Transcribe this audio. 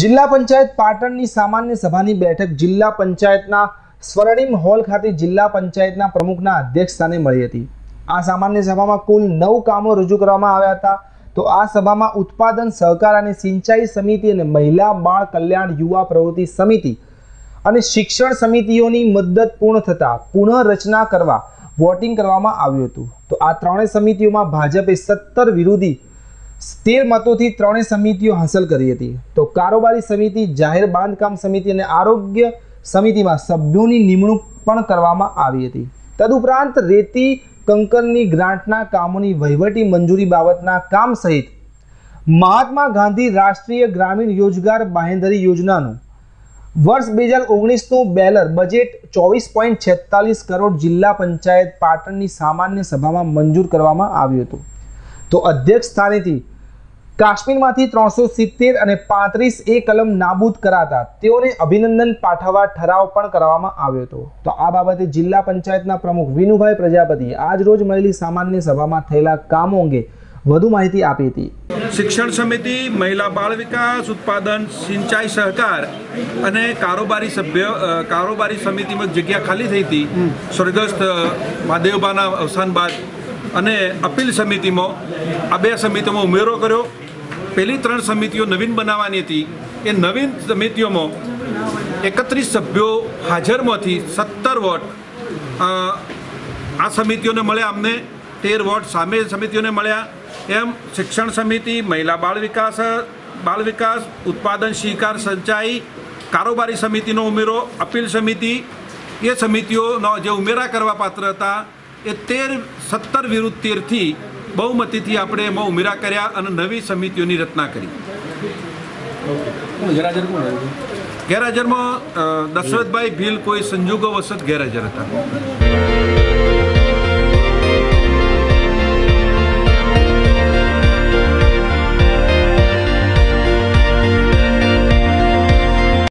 જિલ્લા પંચાયત પાટણની સામાન્ય સભાની બેઠક જિલ્લા પંચાયતના સ્વર્ણિમ હોલ ખાતે જિલ્લા પંચાયતના પ્રમુખના અધ્યક્ષ સ્થાને મળી હતી. આ સામાન્ય સભામાં કુલ નવ કામો રજૂ કરવામાં આવ્યા હતા. તો આ સભામાં ઉત્પાદન, સહકાર અને સિંચાઈ સમિતિ અને મહિલા બાળ કલ્યાણ યુવા પ્રવૃત્તિ સમિતિ અને શિક્ષણ સમિતિઓની મુદ્દત પૂર્ણ થતાં પુનઃરચના કરવા વોટિંગ કરવામાં આવ્યું હતું. તો આ ત્રણેય સમિતિઓમાં ભાજપે સત્તર વિરોધી તેર મતોથી ત્રણેય સમિતિઓ હાંસલ કરી હતી. તો કારોબારી સમિતિ, જાહેર બાંધકામ સમિતિ અને આરોગ્ય સમિતિમાં સભ્યોની નિમણૂક પણ કરવામાં આવી હતી. તદુપરાંત રેતી કંકરની ગ્રાન્ટના કામોની વહીવટી મંજૂરી બાબતના કામ સહિત મહાત્મા ગાંધી રાષ્ટ્રીય ગ્રામીણ રોજગાર બાહેંધરી યોજનાનું વર્ષ બે હજાર ઓગણીસનું બેલર બજેટ ચોવીસ પોઈન્ટ છેતાલીસ કરોડ જિલ્લા પંચાયત પાટણની સામાન્ય સભામાં મંજૂર કરવામાં આવ્યું હતું. તો અધ્યક્ષ સ્થાનેથી કાશ્મીરમાંથી ત્રણસો સિત્તેર અને પાંત્રીસ એ કલમ નાબૂદ કરાતા તેઓને અભિનંદન પાઠવવા ઠરાવ પણ કરવામાં આવ્યો હતો. તો આ બાબતે જિલ્લા પંચાયતના પ્રમુખ વિનુભાઈ પ્રજાપતિએ આજ રોજ મળેલી સામાન્ય સભામાં થયેલા કામો અંગે વધુ માહિતી આપી હતી. શિક્ષણ સમિતિ મહિલા બાળ વિકાસ ઉત્પાદન સિંચાઈ સહકાર અને કારોબારી સભ્ય કારોબારી સમિતિમાં જગ્યા ખાલી થઈ હતી. સ્વર્ગસ્થ મહાદેવબાના અવસાન બાદ અને અપીલ સમિતિમાં, આ બે સમિતિઓમાં ઉમેરો કર્યો. પહેલી ત્રણ સમિતિઓ નવીન બનાવવાની હતી. એ નવીન સમિતિઓમાં એકત્રીસ સભ્યો હાજરમાંથી સત્તર વોટ આ સમિતિઓને મળ્યા અમને. તેર વોટ સામે સમિતિઓને મળ્યા. એમ શિક્ષણ સમિતિ, મહિલા બાળ વિકાસ બાળ વિકાસ, ઉત્પાદન શિકાર સંચાઈ, કારોબારી સમિતિનો ઉમેરો, અપીલ સમિતિ. એ સમિતિઓનો જે ઉમેરા કરવા પાત્ર હતા એ તેર સત્તર વિરુદ્ધ તેરથી બહુમતીથી આપણે એમાં ઉમેરા કર્યા અને નવી સમિતિઓની રચના કરી. ગેરહાજરમાં દશરથભાઈ ભીલ કોઈ સંજોગો વસત ગેરહાજર હતા.